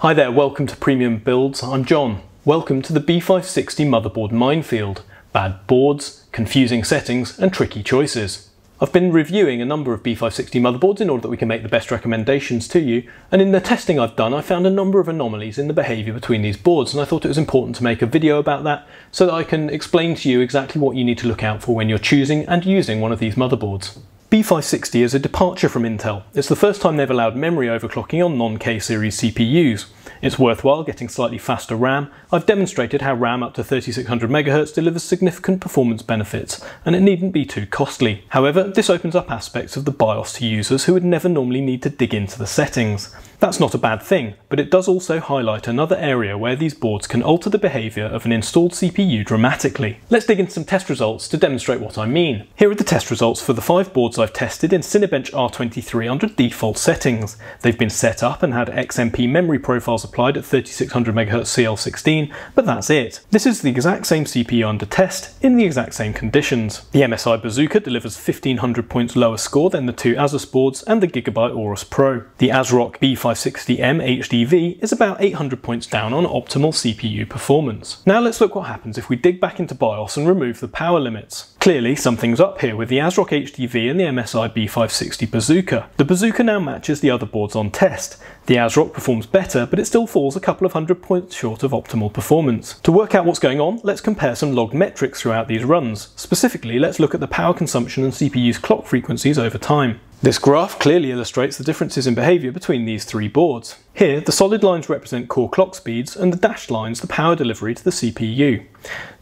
Hi there, welcome to Premium Builds. I'm John. Welcome to the B560 motherboard minefield. Bad boards, confusing settings, and tricky choices. I've been reviewing a number of B560 motherboards in order that we can make the best recommendations to you, and in the testing I've done I found a number of anomalies in the behaviour between these boards and I thought it was important to make a video about that so that I can explain to you exactly what you need to look out for when you're choosing and using one of these motherboards. B560 is a departure from Intel. It's the first time they've allowed memory overclocking on non-K series CPUs. It's worthwhile getting slightly faster RAM. I've demonstrated how RAM up to 3600MHz delivers significant performance benefits, and it needn't be too costly. However, this opens up aspects of the BIOS to users who would never normally need to dig into the settings. That's not a bad thing, but it does also highlight another area where these boards can alter the behaviour of an installed CPU dramatically. Let's dig into some test results to demonstrate what I mean. Here are the test results for the five boards I've tested in Cinebench R23 under default settings. They've been set up and had XMP memory profiles applied at 3600MHz CL16, but that's it. This is the exact same CPU under test in the exact same conditions. The MSI Bazooka delivers 1500 points lower score than the two Asus boards and the Gigabyte Aorus Pro. The ASRock B5 560M HDV is about 800 points down on optimal CPU performance. Now let's look what happens if we dig back into BIOS and remove the power limits. Clearly something's up here with the ASRock HDV and the MSI B560 Bazooka. The Bazooka now matches the other boards on test. The ASRock performs better, but it still falls a couple of hundred points short of optimal performance. To work out what's going on, let's compare some logged metrics throughout these runs. Specifically, let's look at the power consumption and CPU's clock frequencies over time. This graph clearly illustrates the differences in behaviour between these three boards. Here, the solid lines represent core clock speeds and the dashed lines the power delivery to the CPU.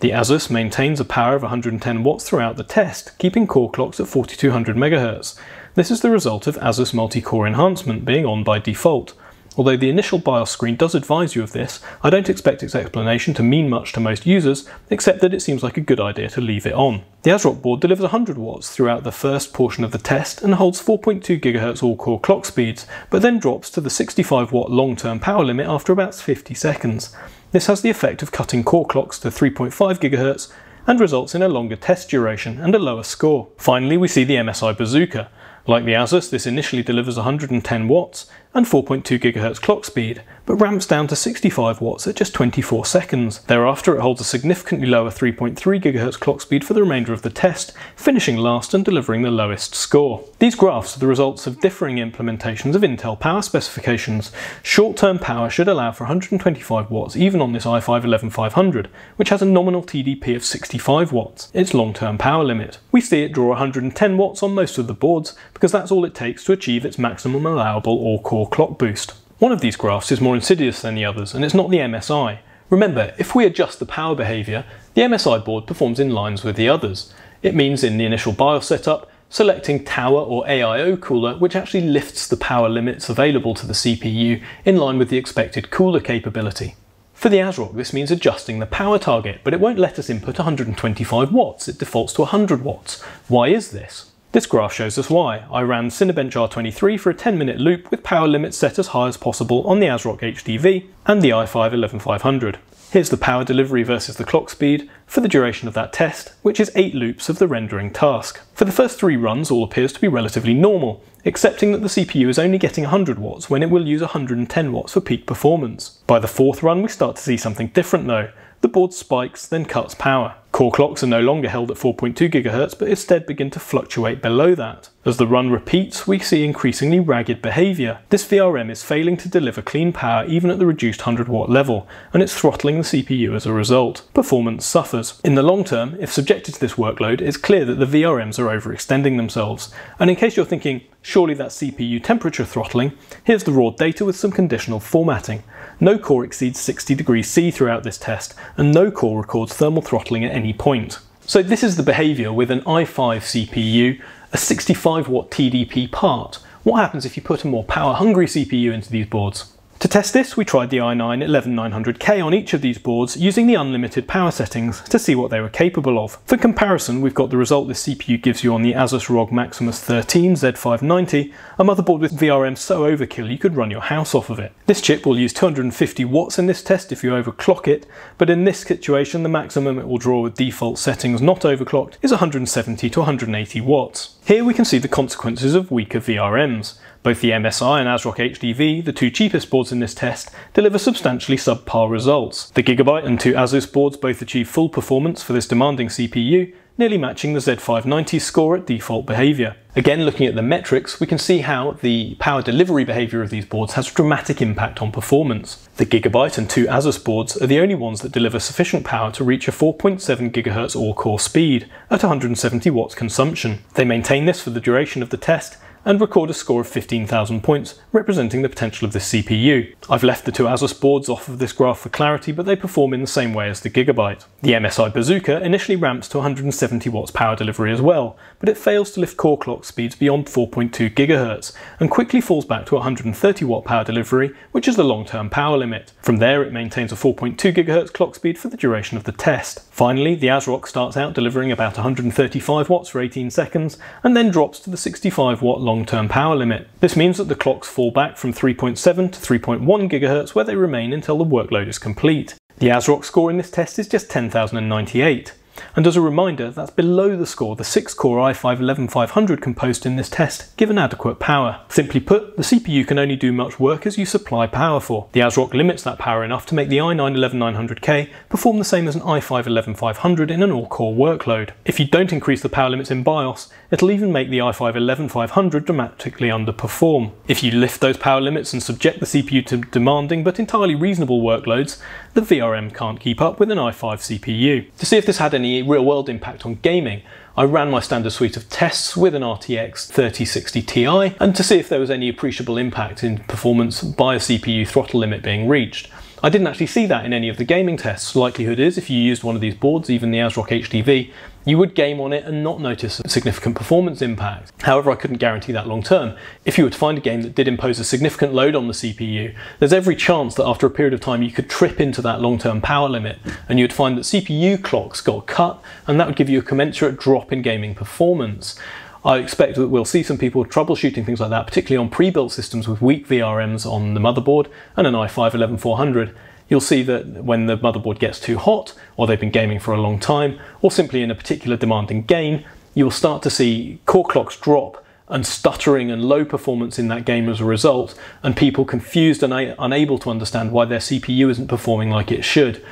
The Asus maintains a power of 110 watts throughout the test, keeping core clocks at 4200 MHz. This is the result of Asus multi-core enhancement being on by default. Although the initial BIOS screen does advise you of this, I don't expect its explanation to mean much to most users, except that it seems like a good idea to leave it on. The ASRock board delivers 100 watts throughout the first portion of the test and holds 4.2 GHz all-core clock speeds, but then drops to the 65 watt long-term power limit after about 50 seconds. This has the effect of cutting core clocks to 3.5 GHz and results in a longer test duration and a lower score. Finally, we see the MSI Bazooka. Like the Asus, this initially delivers 110 watts and 4.2 GHz clock speed, but ramps down to 65 watts at just 24 seconds. Thereafter it holds a significantly lower 3.3 GHz clock speed for the remainder of the test, finishing last and delivering the lowest score. These graphs are the results of differing implementations of Intel power specifications. Short-term power should allow for 125 watts even on this i5-11500, which has a nominal TDP of 65 watts, its long-term power limit. We see it draw 110 watts on most of the boards because that's all it takes to achieve its maximum allowable all-core clock boost. One of these graphs is more insidious than the others, and it's not the MSI. Remember, if we adjust the power behaviour, the MSI board performs in lines with the others. It means in the initial BIOS setup, selecting Tower or AIO cooler, which actually lifts the power limits available to the CPU in line with the expected cooler capability. For the ASRock, this means adjusting the power target, but it won't let us input 125 watts, it defaults to 100 watts. Why is this? This graph shows us why. I ran Cinebench R23 for a 10 minute loop with power limits set as high as possible on the ASRock HDV and the i5-11500. Here's the power delivery versus the clock speed for the duration of that test, which is 8 loops of the rendering task. For the first 3 runs all appears to be relatively normal, excepting that the CPU is only getting 100 watts when it will use 110 watts for peak performance. By the fourth run we start to see something different though. The board spikes, then cuts power. Core clocks are no longer held at 4.2 GHz, but instead begin to fluctuate below that. As the run repeats, we see increasingly ragged behaviour. This VRM is failing to deliver clean power even at the reduced 100 watt level, and it's throttling the CPU as a result. Performance suffers. In the long term, if subjected to this workload, it's clear that the VRMs are overextending themselves. And in case you're thinking, surely that's CPU temperature throttling, here's the raw data with some conditional formatting. No core exceeds 60 degrees C throughout this test, and no core records thermal throttling at any point. So this is the behaviour with an i5 CPU, a 65 watt TDP part. What happens if you put a more power hungry CPU into these boards? To test this, we tried the i9 11900K on each of these boards using the unlimited power settings to see what they were capable of. For comparison, we've got the result this CPU gives you on the Asus ROG Maximus 13 Z590, a motherboard with VRM so overkill you could run your house off of it. This chip will use 250 watts in this test if you overclock it, but in this situation the maximum it will draw with default settings not overclocked is 170 to 180 watts. Here we can see the consequences of weaker VRMs. Both the MSI and ASRock HDV, the two cheapest boards in this test, deliver substantially subpar results. The Gigabyte and two Asus boards both achieve full performance for this demanding CPU, nearly matching the Z590 score at default behaviour. Again, looking at the metrics, we can see how the power delivery behaviour of these boards has a dramatic impact on performance. The Gigabyte and two Asus boards are the only ones that deliver sufficient power to reach a 4.7 GHz all-core speed at 170 watts consumption. They maintain this for the duration of the test and record a score of 15,000 points, representing the potential of this CPU. I've left the two Asus boards off of this graph for clarity, but they perform in the same way as the Gigabyte. The MSI Bazooka initially ramps to 170 watts power delivery as well, but it fails to lift core clock speeds beyond 4.2 GHz, and quickly falls back to 130 watt power delivery, which is the long-term power limit. From there it maintains a 4.2 GHz clock speed for the duration of the test. Finally, the ASRock starts out delivering about 135 watts for 18 seconds, and then drops to the 65 watt long-term power limit. This means that the clocks fall back from 3.7 to 3.1 GHz where they remain until the workload is complete. The ASRock score in this test is just 10,098. And as a reminder, that's below the score the 6-core i5-11500 can post in this test, given adequate power. Simply put, the CPU can only do much work as you supply power for. The ASRock limits that power enough to make the i9-11900K perform the same as an i5-11500 in an all-core workload. If you don't increase the power limits in BIOS, it'll even make the i5-11500 dramatically underperform. If you lift those power limits and subject the CPU to demanding but entirely reasonable workloads, the VRM can't keep up with an i5 CPU. To see if this had any real world impact on gaming, I ran my standard suite of tests with an RTX 3060 Ti and to see if there was any appreciable impact in performance by a CPU throttle limit being reached. I didn't actually see that in any of the gaming tests. Likelihood is if you used one of these boards, even the ASRock HDV, you would game on it and not notice a significant performance impact. However, I couldn't guarantee that long term. If you were to find a game that did impose a significant load on the CPU, there's every chance that after a period of time you could trip into that long-term power limit and you'd find that CPU clocks got cut and that would give you a commensurate drop in gaming performance. I expect that we'll see some people troubleshooting things like that, particularly on pre-built systems with weak VRMs on the motherboard and an i5-11400. You'll see that when the motherboard gets too hot, or they've been gaming for a long time, or simply in a particular demanding game, you'll start to see core clocks drop and stuttering and low performance in that game as a result, and people confused and unable to understand why their CPU isn't performing like it should.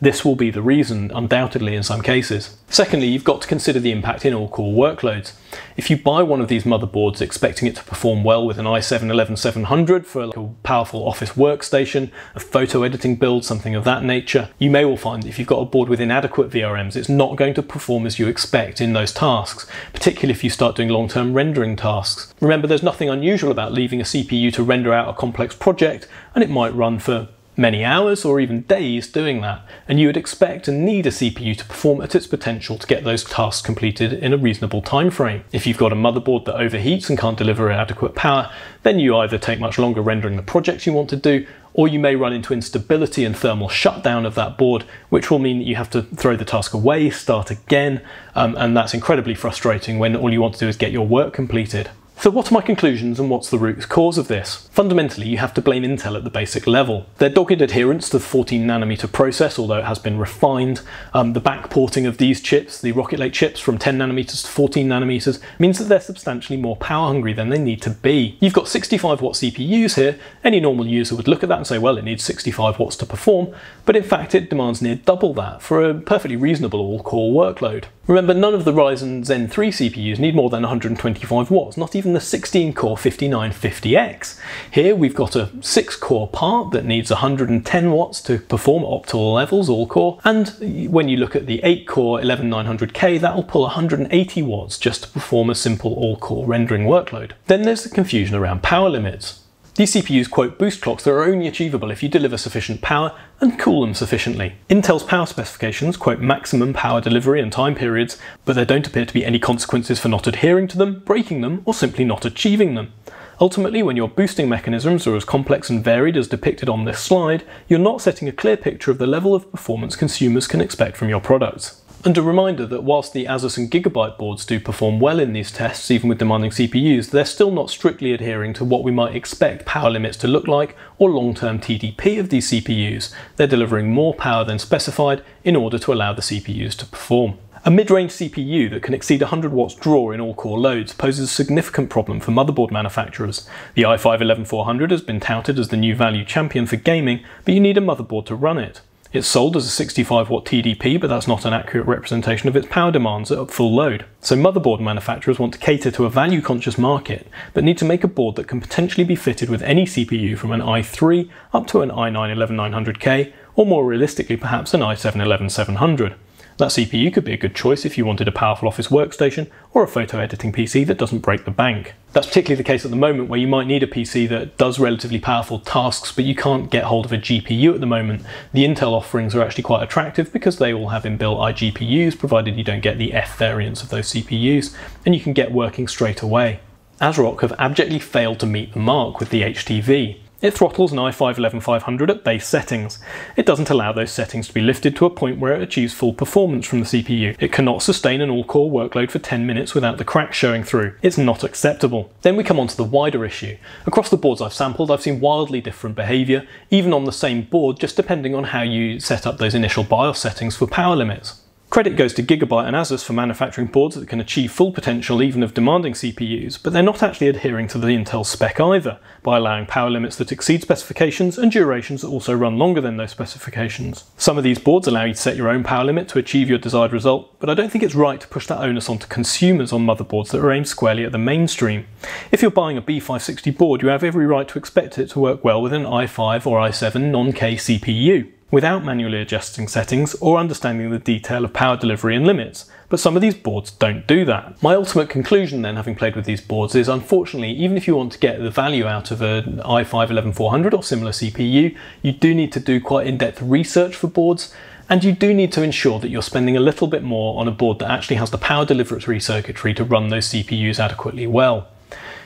This will be the reason, undoubtedly, in some cases. Secondly, you've got to consider the impact in all-core workloads. If you buy one of these motherboards expecting it to perform well with an i7-11700 for like a powerful office workstation, a photo editing build, something of that nature, you may well find that if you've got a board with inadequate VRMs, it's not going to perform as you expect in those tasks, particularly if you start doing long-term rendering tasks. Remember, there's nothing unusual about leaving a CPU to render out a complex project, and it might run for many hours or even days doing that, and you would expect and need a CPU to perform at its potential to get those tasks completed in a reasonable time frame. If you've got a motherboard that overheats and can't deliver adequate power, then you either take much longer rendering the projects you want to do, or you may run into instability and thermal shutdown of that board, which will mean that you have to throw the task away, start again, um, and that's incredibly frustrating when all you want to do is get your work completed. So what are my conclusions and what's the root cause of this? Fundamentally, you have to blame Intel at the basic level. Their dogged adherence to the 14 nanometer process, although it has been refined, um, the backporting of these chips, the Rocket Lake chips from 10 nanometers to 14 nanometers, means that they're substantially more power hungry than they need to be. You've got 65 watt CPUs here. Any normal user would look at that and say, well, it needs 65 watts to perform, but in fact it demands near double that for a perfectly reasonable all-core workload. Remember, none of the Ryzen Zen 3 CPUs need more than 125 watts, not even the 16-core 5950X. Here we've got a 6-core part that needs 110 watts to perform optimal levels, all-core, and when you look at the 8-core 11900K, that'll pull 180 watts just to perform a simple all-core rendering workload. Then there's the confusion around power limits. These CPUs quote boost clocks that are only achievable if you deliver sufficient power and cool them sufficiently. Intel's power specifications quote maximum power delivery and time periods, but there don't appear to be any consequences for not adhering to them, breaking them, or simply not achieving them. Ultimately, when your boosting mechanisms are as complex and varied as depicted on this slide, you're not setting a clear picture of the level of performance consumers can expect from your products. And a reminder that whilst the Asus and Gigabyte boards do perform well in these tests, even with demanding CPUs, they're still not strictly adhering to what we might expect power limits to look like or long-term TDP of these CPUs. They're delivering more power than specified in order to allow the CPUs to perform. A mid-range CPU that can exceed 100 watts draw in all core loads poses a significant problem for motherboard manufacturers. The i5-11400 has been touted as the new value champion for gaming, but you need a motherboard to run it. It's sold as a 65 watt TDP, but that's not an accurate representation of its power demands at full load. So motherboard manufacturers want to cater to a value conscious market, but need to make a board that can potentially be fitted with any CPU from an i3 up to an i9-11900K, or more realistically perhaps an i7-11700. That CPU could be a good choice if you wanted a powerful office workstation or a photo editing PC that doesn't break the bank. That's particularly the case at the moment where you might need a PC that does relatively powerful tasks but you can't get hold of a GPU at the moment. The Intel offerings are actually quite attractive because they all have inbuilt iGPUs provided you don't get the F variants of those CPUs and you can get working straight away. ASRock have abjectly failed to meet the mark with the HDV. It throttles an i5-11500 at base settings. It doesn't allow those settings to be lifted to a point where it achieves full performance from the CPU. It cannot sustain an all-core workload for 10 minutes without the cracks showing through. It's not acceptable. Then we come on to the wider issue. Across the boards I've sampled, I've seen wildly different behaviour, even on the same board, just depending on how you set up those initial BIOS settings for power limits. Credit goes to Gigabyte and Asus for manufacturing boards that can achieve full potential even of demanding CPUs, but they're not actually adhering to the Intel spec either, by allowing power limits that exceed specifications and durations that also run longer than those specifications. Some of these boards allow you to set your own power limit to achieve your desired result, but I don't think it's right to push that onus onto consumers on motherboards that are aimed squarely at the mainstream. If you're buying a B560 board, you have every right to expect it to work well with an i5 or i7 non-K CPU without manually adjusting settings or understanding the detail of power delivery and limits, but some of these boards don't do that. My ultimate conclusion then, having played with these boards, is unfortunately, even if you want to get the value out of an i5-11400 or similar CPU, you do need to do quite in-depth research for boards, and you do need to ensure that you're spending a little bit more on a board that actually has the power delivery circuitry to run those CPUs adequately well.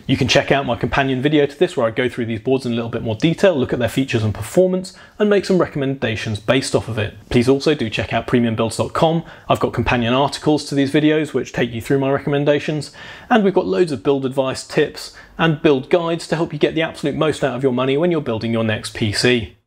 You can check out my companion video to this where I go through these boards in a little bit more detail, look at their features and performance, and make some recommendations based off of it. Please also do check out premiumbuilds.com. I've got companion articles to these videos which take you through my recommendations, and we've got loads of build advice, tips, and build guides to help you get the absolute most out of your money when you're building your next PC.